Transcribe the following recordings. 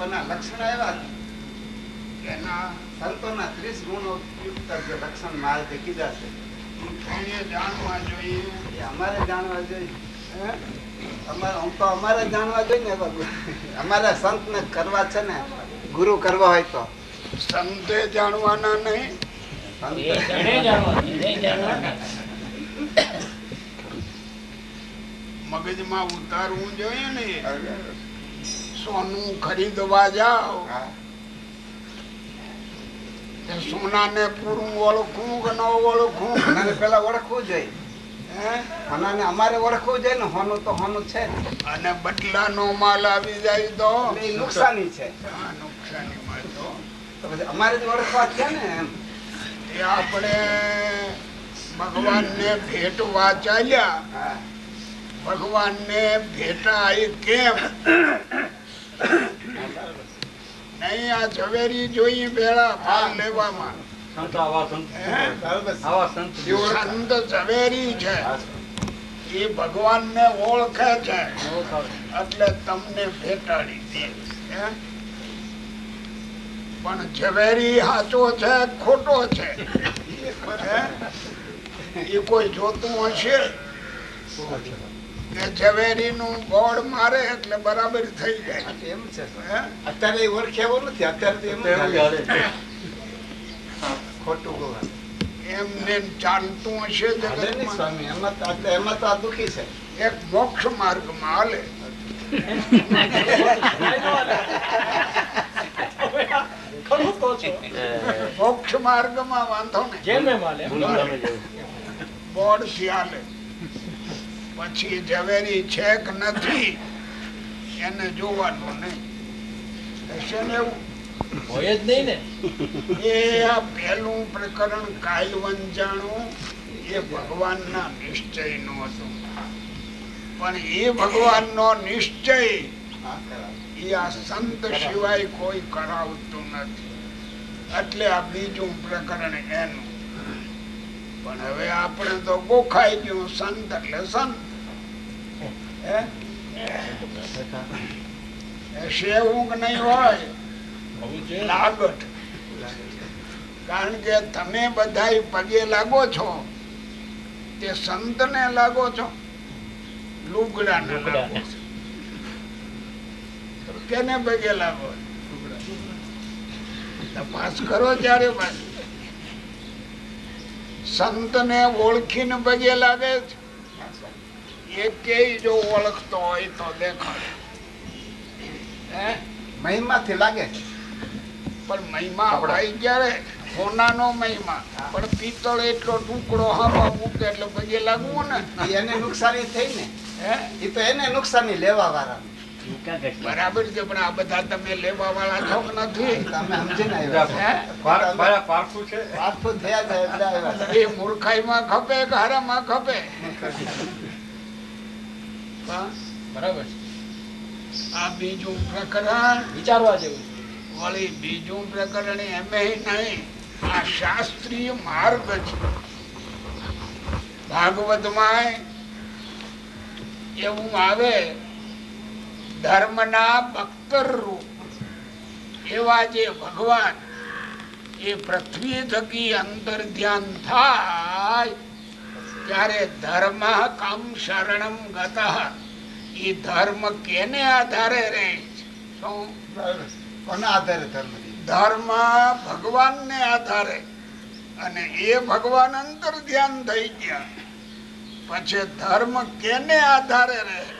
સંતોના લક્ષણ એવા એના સંતોના ત્રીસ ગુણો યુક્ત જે લક્ષણ મારે કીધા છે એને જાણવા જોઈએ. એ અમારે જાણવા જોઈએ. હે? અમારે હું તો અમારે જાણવા જોઈએ ને અમારે સંત કરવા છે ને ગુરુ કરવા હોય તો. સંતે જાણવાના નહીં. સંત. મગજમાં ઉતારવું જોઈએ ને. સોનું ખરીદવા જાઓ. સોના ને પૂરું ઓળખું કે ન ઓળખું મને પેલા ઓળખવું જોઈએ? અને અમારે ઓળખવું જોઈએ ને હોનું તો હોનું છે અને અને બદલાનો માલ આવી જાય તો? એ નુકસાની છે. પછી અમારે જ ઓળખવા છે ને એમ. એ આપણે ભગવાનને ભેટવા ચાલ્યા. ભગવાન ભગવાનને ભેટા કેમ? નહીં આ ઝવેરી જોઈ ભેળા ભાગ લેવામાં. સંત આવા સંત. હે? બરાબર છે. આવા સંત સંત ઝવેરી છે એ ભગવાનને ઓળખે છે. એટલે તમને ભેટાડી દે. હે? પણ ઝવેરી સાચો છે ખોટો છે? એ કોઈ જોતું હશે? મારે એટલે બરાબર થઈ જાય. એમ છે. અત્યારે ઓળખે એવું નથી અત્યારે તો એમ જ એવું હાલે. ચાલે. ખોટું એમને ચાલતું હશે હાલે નહીં જગતમાં સ્વામી એમાં એમાં તો આ દુઃખી છે. એક મોક્ષ માર્ગમાં હાલે. મોક્ષ માર્ગમાં વાંધો ને બોર્ડથી હાલે. પછી ઝવેરી છે કે નથી. એને જોવાનું નહીં. હશે ને એવું? હોય જ નહીં ને. એ આ પહેલું પ્રકરણ કાલ વંચાણું એ ભગવાનના નિશ્ચયનું હતું. પણ એ ભગવાનનો નિશ્ચય એ આ સંત સિવાય કોઈ કરાવતું નથી. એટલે આ બીજું પ્રકરણ એનું. પણ હવે આપણે તો ગોખાઈ ગયું સંત એટલે સંત. નહીં હોય. ને. લાગટ કારણ કે તમે બધા પગે લાગો છો. તે સંતને લાગો છો. લુગડાને લાગો છો. કેને પગે લાગો? તપાસ કરો ત્યારે પાછું સંતને ઓળખીને પગે લાગે છે. એ કે જો ઓળખતો હોય તો દેખાડે. હે? મહિમાથી લાગે છે. પણ મહિમા હોય ક્યારે સોનાનો મહિમા. પણ પિત્તળ એટલો ટુકડો હવા મૂકે એટલે પગે લાગવું ને? એને નુકસાની થઈ ને. હે? એ તો એને નુકસાની લેવા વાળા બરાબર છે પણ આ બધા તમે લેવા વાળા નથી. તમે આવ્યા. ખપે કે ખપે? બરાબર બીજું પ્રકરણ વિચારવા જેવું વળી બીજું પ્રકરણ એમે નહીં આ શાસ્ત્રીય માર્ગ છે. ભાગવતમાં એવું આવે ધર્મના બખ્તર રૂપ. એવા જે ભગવાન એ પૃથ્વી થકી અંતર ધ્યાન થાય ત્યારે ધર્મ કમ શરણમ ગત. એ ધર્મ કેને આધારે રહે કોના આધારે ધર્મ? ધર્મ ભગવાનને આધારે. અને એ ભગવાન અંતર ધ્યાન થઈ ગયા. પછી ધર્મ કેને આધારે રહે?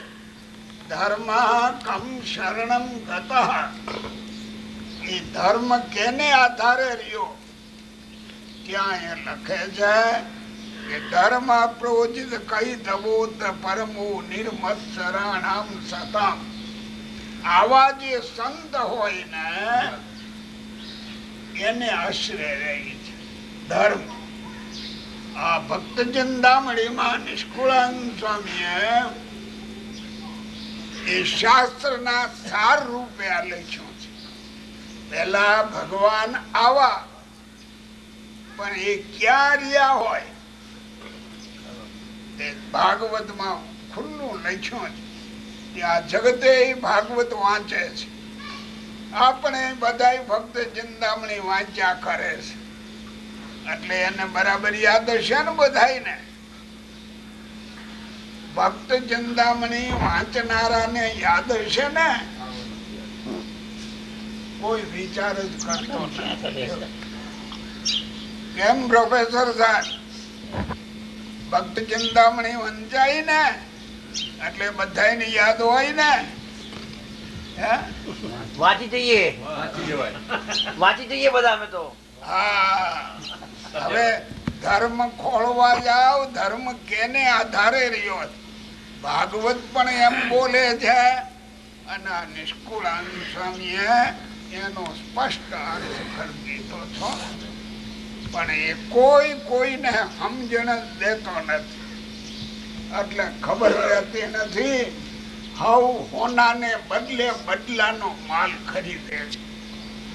આવા જે સંત હોય ને એને આશ્રય રહી છે ધર્મ આ ભક્ત ચિંતામણીમાં નિષ્કુળાન સ્વામીએ એ શાસ્ત્રના સાર રૂપે આ લખ્યું છે. પેલા ભગવાન આવા, પણ એ ક્યાં રહ્યા હોય? તે ભાગવતમાં ખુલ્લું લખ્યું છે આ જગતે ભાગવત વાંચે છે. આપણે બધાય ફક્ત ચિંતામણી વાંચ્યા કરે છે. એટલે એને બરાબર યાદ હશે ને બધાય ને ભક્ત ચિંતામણી વાંચનારા ને યાદ હશે ને? કોઈ વિચાર જ કરતો કેમ પ્રોફેસર સાહેબ? ભક્ત ચિંતામણી વંચાય ને એટલે બધાને યાદ હોય ને? હે? વાંચી જઈએ. વાંચી જવાય. વાંચી જઈએ બધા અમે તો. હા. હવે ધર્મ ખોળવા જાવ ધર્મ કેને આધારે રહ્યો ભાગવત પણ એમ બોલે છે, અને આ નિષ્કુળાનંદ સ્વામીએ એનો સ્પષ્ટ અર્થ કરી દીધો છો. પણ એ કોઈ કોઈને સમજણ દેતો નથી. એટલે ખબર રહેતી નથી હવ હોનાને બદલે બદલાનો માલ ખરીદે છે.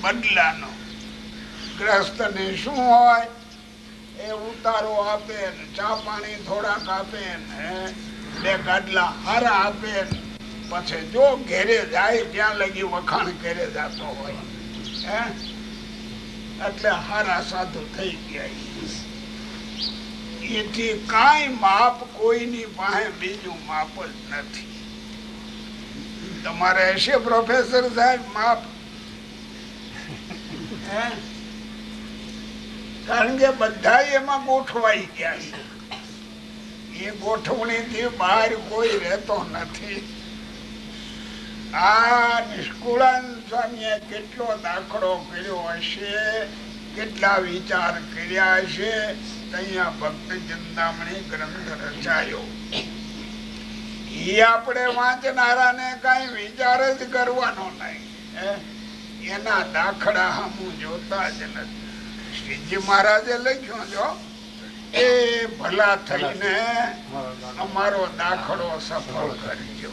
બદલાનો. ગ્રસ્તને શું હોય? એ ઉતારો આપે ચા પાણી થોડાક આપે બે ગાડલા હારા આપે પછી જો ઘેરે જાય, ત્યાં લગી વખાણ ઘેરે જતો હોય. હે? એટલે હારા સાધુ થઈ ગયા એથી કાંઈ માપ કોઈની પાસે બીજું માપ જ નથી. તમારે હશે પ્રોફેસર સાહેબ માપ? હે? કારણ કે બધા એમાં ગોઠવાઈ ગયા છે. એ ગોઠવણી થી બહાર કોઈ રહેતો નથી. આ નિષ્કુળાન સ્વામીએ કેટલો દાખલો કર્યો હશે, કેટલા વિચાર કર્યા હશે, અહીંયા ભક્ત ચિંતામણી ગ્રંથ રચાયો. એ આપણે વાંચનારાને કઈ વિચાર જ કરવાનો નહીં, હે? એના દાખલા હમું જોતા જ નથી. શ્રીજી મહારાજે લખ્યું જો એ ભલા થઈને અમારો દાખલો સફળ કરજો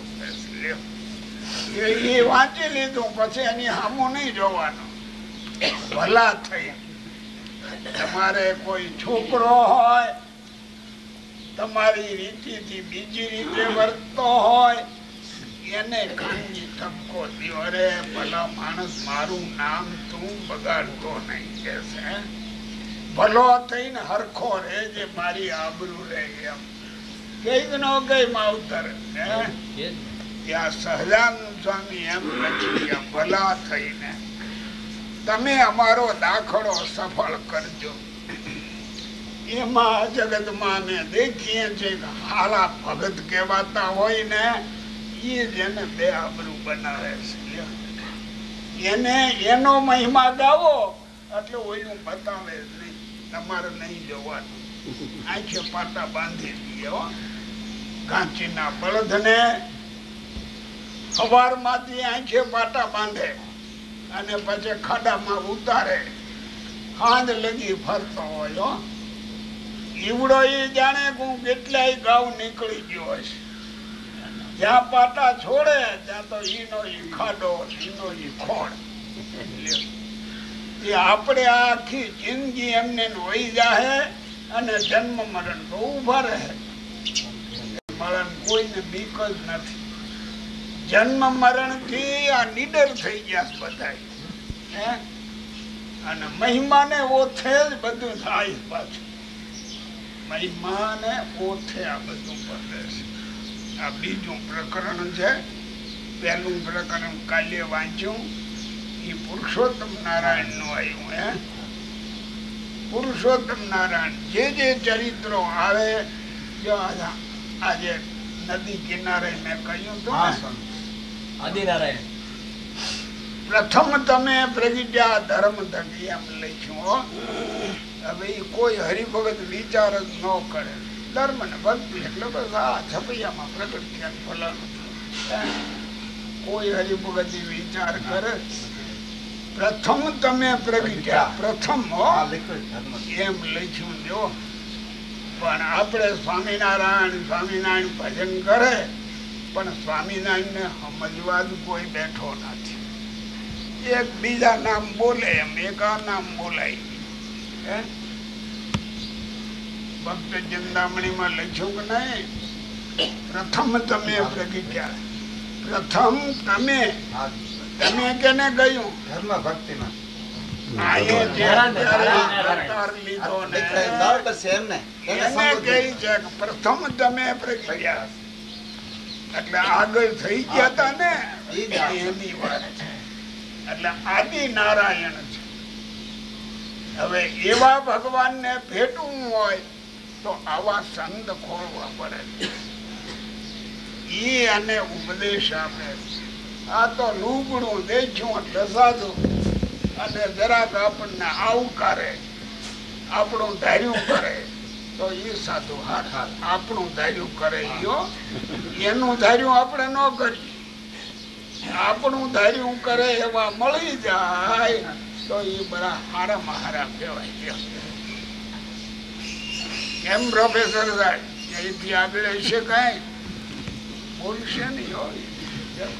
એ વાંચી લીધું, પછી એની સામું નહીં જોવાનું. ભલા થઈ. તમારે કોઈ છોકરો હોય, તમારી રીતિથી બીજી રીતે વર્તતો હોય, એને ખાનગી ઠપકો દ્યો અરે, ભલા માણસ, મારું નામ તું બગાડતો નહીં, કે છે? ભલો થઈને હરખો રે જે મારી આબરૂ રે એમ. કંઈક નો કઈ માવતર ત્યાં સહજાનંદ સ્વામી એમ લખી ભલા થઈને. તમે અમારો દાખલો સફળ કરજો. એમાં જગતમાં અમે દેખીએ કે હાલા ભગત કહેવાતા હોય ને એ જેને બે આબરૂ બનાવે છે. એને એનો મહિમા ગાવો, એટલે ઓયનું બતાવે નહીં તમારે નહીં જોવાનું આંખે પાટા બાંધી દઈએ ઘાંચીના બળદને સવારમાંથી આંખે પાટા બાંધે અને પછી ખાડામાં ઉતારે. ખાંદ લગી ફરતો હોય ઈવડો એ જાણે હું કેટલાય ગાઉ નીકળી ગયો હશે જ્યાં પાટા છોડે, ત્યાં તો ઈનો ઈ ખાડો, ઈનો ઈ ખોડ એ આપણે આખી જિંદગી એમને વહી જાહે અને જન્મ મરણ તો ઊભા રહે. મરણ કોઈને બીક જ નથી. જન્મ મરણથી આ નીડર થઈ ગયા બધા અને મહિમાને ઓથે જ બધું થાય પાછું. મહિમાને ઓથે આ બધું છે. આ બીજું પ્રકરણ છે. પહેલું પ્રકરણ કાલે વાંચ્યું. એ પુરુષોત્તમ નારાયણનું આવ્યું હે. પુરુષોત્તમ નારાયણ જે જે ચરિત્રો આવે આજે નદી કિનારે મેં કહ્યું હતું આદિનારાયણ. પ્રથમ તમે પ્રગટ્યા ધર્મ થકી એમ લખ્યું. હવે એ કોઈ હરિભગત વિચાર જ ન કરે. ધર્મ ને ભક્તિ એટલે બસ આ છપૈયામાં પ્રગટ થયા ને ફલાણું. હે? કોઈ હરિભગત વિચાર કરે પ્રથમ તમે પ્રગટ્યા. પ્રથમ એમ લખ્યું જો પણ આપણે સ્વામિનારાયણ સ્વામિનારાયણ ભજન કરે પણ સ્વામિનારાયણ ને સમજવા જ કોઈ બેઠો નથી. એક બીજા નામ બોલે એમ એક આ નામ બોલાય. ભક્ત ચિંતામણીમાં લખ્યું કે નહીં? પ્રથમ તમે પ્રગટ્યા. પ્રથમ તમે તમે કેને ગયું? ધર્મ ભક્તિ માં. એ ને છે ને. છે પ્રથમ તમે એટલે આગળ થઈ ગયા તા ને ઈ જ આ. એની વાત છે. એટલે આદિ નારાયણ છે. હવે એવા ભગવાનને ભેટવું હોય તો આવા સંત ખોલવા પડે. ઈ અને ઉપદેશ આપે આ તો લુગડું દેખ્યું સાધુ અને જરાક આપણને આવકારે, આપણું ધાર્યું કરે, તો એ સાધુ, હાર હાર, આપણું ધાર્યું કરે યો એનું ધાર્યું આપણે ન કરીએ. આપણું ધાર્યું કરે એવા મળી જાય, તો એ બધા હારામાં હારા કહેવાય કેમ પ્રોફેસર સાહેબ અહીંથી આગળ છે કઈ? બોલશે નહીં હોય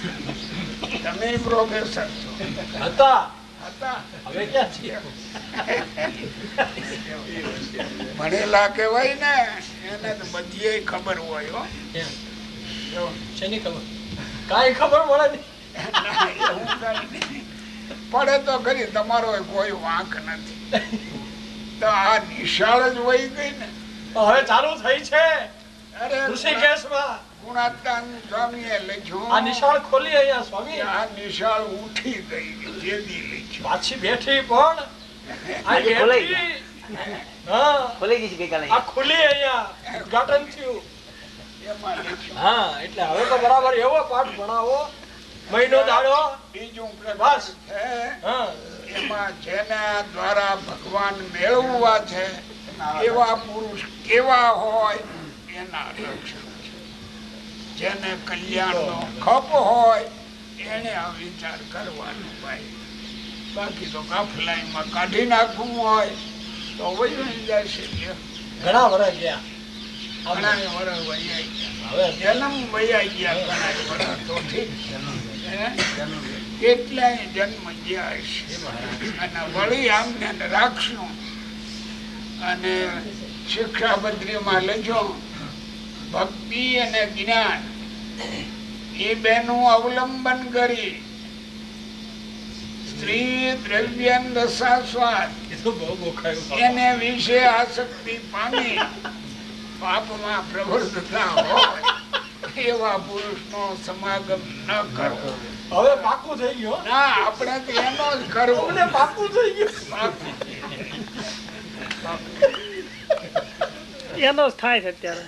તમે પ્રોફેસર છો. હતા. ભણેલા કેવાય ને એને તો બધી ખબર હોય કાંઈ ખબર પડે પડે તો ખરી તમારો કોઈ વાંક નથી. તો આ નિશાળ જ વહી ગઈ ને. હવે ચાલુ થઈ છે. અરે ઋષિકેશમાં. ગુણાતાન સ્વામીએ આ નિશાળ ખોલી અહીંયા સ્વામી. આ નિશાળ ઉઠી ગઈ જેદી લખ્યું. પાછી બેઠી પણ આ ખોલાઈ હા. ખોલી ગઈ છે ગઈકાલે આ ખુલી અહીંયા ઉદ્ઘાટન થયું. હા એટલે હવે તો બરાબર એવો પાઠ ભણાવો. મહિનો દાડો. બીજું બસ. હા. એમાં જેના દ્વારા ભગવાન મેળવવા છે એવા પુરુષ કેવા હોય એના લક્ષણ જેને કલ્યાણનો ખપ હોય એને આ વિચાર કરવાનો ભાઈ. બાકી તો કાફલાઈમાં કાઢી નાખવું હોય તો વહી જશે છે ઘણા વર્ષ ગયા. ઘણાય વરસ વહી ગયા. હવે જન્મ વહી ગયા ઘણા વરસ તો ઠીક કેટલાય જન્મ ગયા છે અને વળી આમને રાખશું અને શિક્ષાપત્રીમાં લખ્યો ભક્તિ અને જ્ઞાન. એ બેનું અવલંબન કરી. સ્ત્રી દ્રવ્ય ગોખાયું એને વિશે આસક્તિ પામી. પાપમાં પ્રવૃત્તતા હોય એવા પુરુષનો સમાગમ ન કરવો. હવે પાકું થઈ ગયો. ના આપણે તો એનો જ કરવો. પાકું થઈ ગયું. એનો જ થાય છે અત્યારે.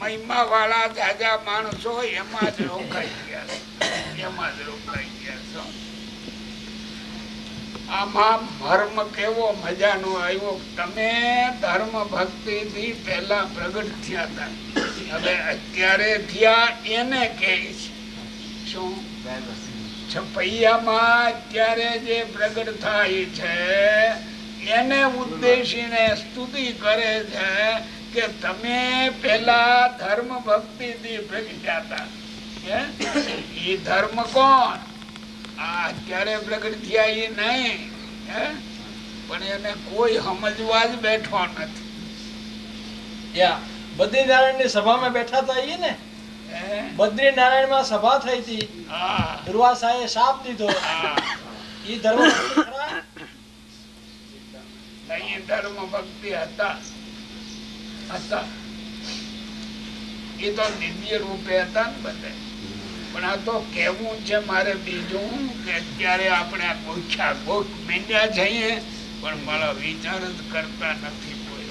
મહિમા વાળા જાજા માણસો એમાં જ રોકાઈ ગયા એમાં જ રોકાઈ ગયા આમાં ધર્મ કેવો મજાનો આવ્યો? તમે ધર્મ ભક્તિ થી પેલા પ્રગટ થયા હવે અત્યારે થયા એને કહે છે. શું? છપૈયામાં અત્યારે જે પ્રગટ થાય છે, એને ઉદ્દેશીને સ્તુતિ કરે છે કે તમે પેલા ધર્મ ભક્તિ થી પ્રગટ્યા હતા એ ધર્મ કોણ? આ અત્યારે પ્રગટ થયા એ નહીં. પણ એને કોઈ સમજવા જ બેઠો નથી. બદ્રીનારાયણની સભામાં બેઠા હતા ઈ ને? હે? બદ્રીનારાયણમાં સભા થઈ હતી હા. દુર્વાસાએ સાપ દીધો. ધર્મ ધર્મ ભક્તિ હતા. હતા. એ તો દિવ્ય રૂપે હતા ને બધે. પણ આ તો કેવું છે મારે બીજું કે અત્યારે આપણે ગોખ્યા ગોખ મીંડ્યા જઈએ પણ મારા વિચાર જ કરતા નથી કોઈ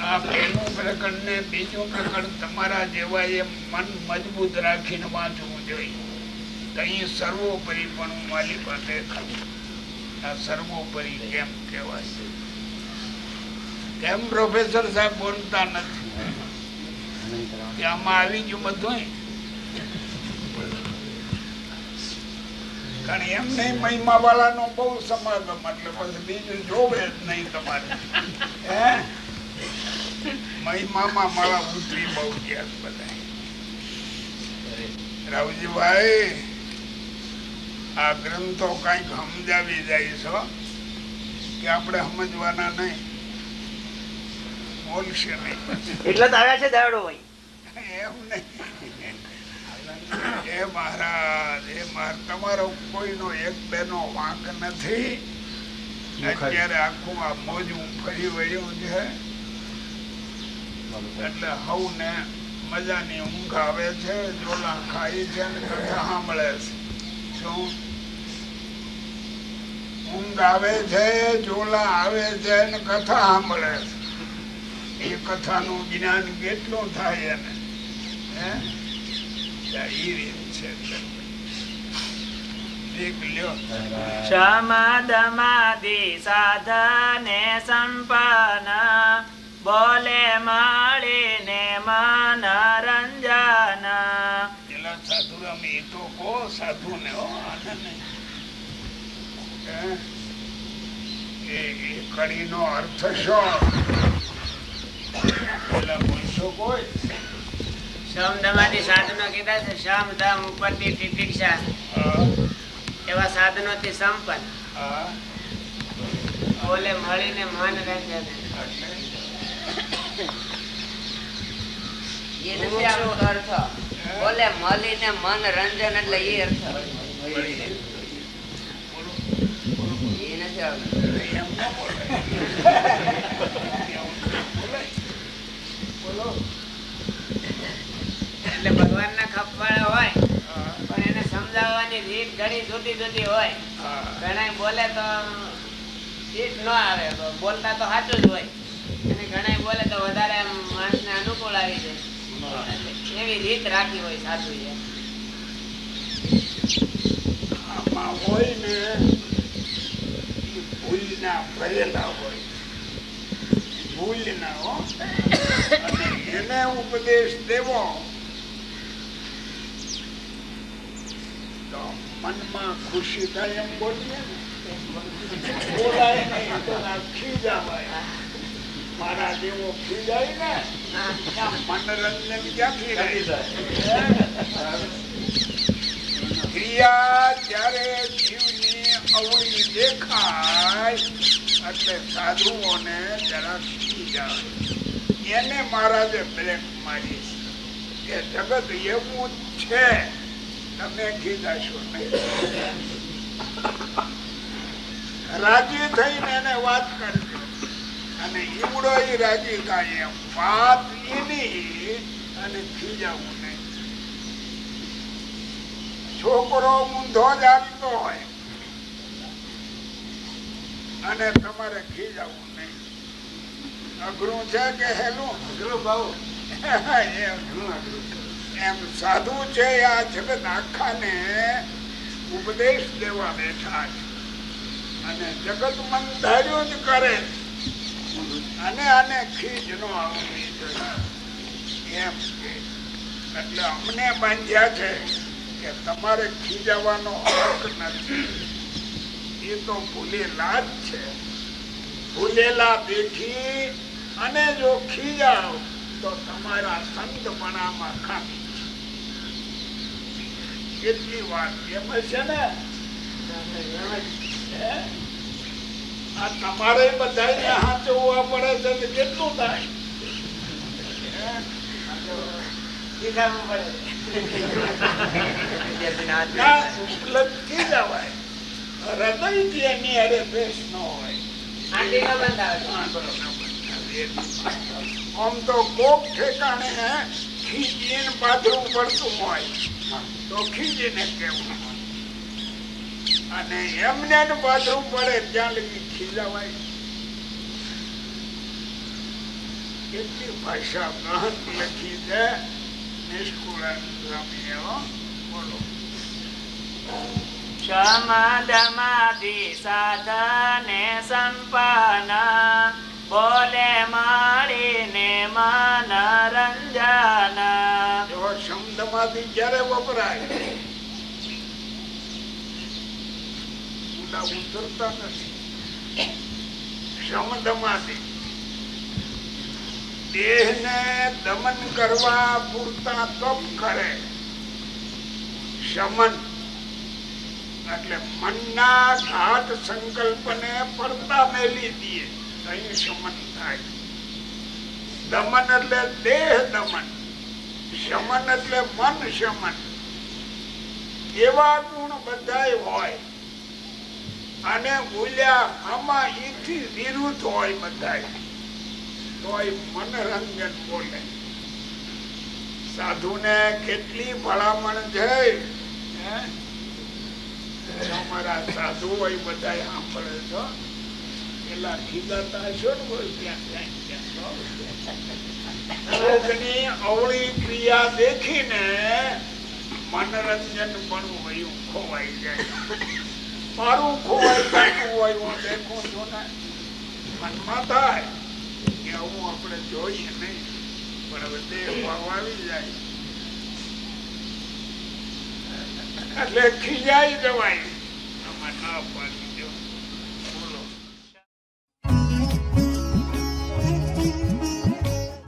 આ પેલું પ્રકરણ ને બીજું પ્રકરણ તમારા જેવા એ મન મજબૂત રાખીને વાંચવું જોઈએ. કઈ સર્વોપરી પણ હું મારી પાસે ખાઉં. આ સર્વોપરી કેમ કહેવાય? કેમ પ્રોફેસર સાહેબ બોલતા નથી? આમાં આવી ગયું બધું કારણ એમ નહીં મહિમા વાળાનો બહુ સમાગમ એટલે પછી બીજું જોવે જ નહીં તમારે. હે? મહિમામાં મારા ઉતરી બહુ ગયા બધા. રાવજીભાઈ આ ગ્રંથો કંઈક સમજાવી જાય છો કે આપણે સમજવાના નહીં. બોલશે નહીં. એટલે આવ્યા છે દાડો ભાઈ. એમ નહીં. મહારાજ એ માર તમારો કોઈનો એક બેનો વાંક નથી. અત્યારે આખું આ મોજું ફરી વળ્યું છે. એટલે હવને મજાની ઊંઘ આવે છે જોલા ખાઈ છે ને કથા સાંભળે છે. શું? ઊંઘ આવે છે ચોલા આવે છે ને કથા સાંભળે છે. એ કથાનું જ્ઞાન કેટલું થાય એને? હે? એ રીત છે. શમદમાદિ સાધને સંપન બોલે મળીને મનરંજન. પેલા સાધુરામ એ તો કો સાધુ ને? એ એ કડીનો અર્થ શું? પેલા બોલશો કોઈ? શમદમાદિ સાધનો કીધા છે શમ દમ પતિ તિતિક્ષા. હા, એવા સાધનોથી સંપન્ન. ઓલે મળીને મન રંજન એ નથી આવતો અર્થ. ઓલે મળીને મન રંજન એટલે એ અર્થ. વળી. એ નથી આવતો એમ ન એટલે ખપવાળા હોય, પણ એને સમજાવવાની રીત ઘણી જુદી જુદી હોય. ઘણા બોલે તો રીત ન આવે બોલતા તો સાચું જ હોય અને ઘણા બોલે તો વધારે માણસ માણસને અનુકૂળ આવી જાય એટલે એવી રીત રાખી હોય સાચું આમાં હોય ને ભૂલના ભરેલા હોય. ભૂલના હો. અને એને ઉપદેશ દેવો. તો મનમાં ખુશી થાય એમ બોલીએ ને. બોલાય નહીં તો ખીજાવાય મારા જેવો ખીજાય ને મનોરંજન ક્યાંથી રહે? ક્રિયા ત્યારે જીવની સાધુઓને જરા ખીજાય એને રાજી વાત કરજો. અને ઈવડો ઈ રાજી થાય એમ વાત એની અને ખીજાવું નહીં. છોકરો ઊંધો જ આવતો હોય. અને તમારે ખીજાવું નહીં. અઘરું છે કે હેલું? અઘરું ભાવ. એમ. ઘણું અઘરું એમ સાધુ છે આ જગત આખાને ઉપદેશ દેવા બેઠા છે. અને જગત મન ધાર્યું જ કરે અને આને ખીજ નો આવવી જોઈએ એમ કે. એટલે અમને બાંધ્યા છે કે તમારે ખીજાવાનો હક નથી. એ તો ભૂલેલા જ છે. ભૂલેલા બેઠી અને જો ખીજાવ તો તમારા સંતપણામાં ખામી છે. કેટલી વાત એમ છે ને? આ તમારે બધાને હાચવવા પડે છે કેટલું થાય? ઉપલબ્ધ પડે. ના, એની હારે દ્વેષ ન હોય. આમ તો કોક ઠેકાણે ખીજીને પાથરું પડતું હોય. તો ખીજીને કેવું અને એમને પાથરું પડે ત્યાં લગી ખીજાવાય. કેટલી ભાષા ગહન લખી છે. નિષ્કુળાનંદ સ્વામીએ, હો. બોલો. શમદમાદિ સાધને સંપન્ન બોલે મળીને મનરંજન. એવો શબ્દમાંથી ક્યારે વપરાય. ઉતરતા નથી. દેહને દમન કરવા પૂરતા તપ કરે. શમન. એટલે મનના ઘાટ સંકલ્પને પડતા મેલી દે. અહીં શમન થાય. દમન એટલે દેહ દમન. શમન એટલે મન શમન. એવા ગુણ બધાય હોય. અને બોલ્યા આમાં એથી વિરુદ્ધ હોય બધાય. તોય મનોરંજન બોલે. સાધુને કેટલી ભલામણ છે, હે? અમારા સાધુ હોય બધા સાંભળે છો પેલા ખીજાતા હશો ને ત્યાં ત્યાં મનોરંજન પણ ખોવાઈ જાય. મારું ખોવાઈ ગયું હોય, હું દેખું છું ને. મનમાં થાય કે હું આપણે જોઈએ નહીં, પણ હવે દેહ આવી જાય. એટલે ખીજાઈ જવાય. up and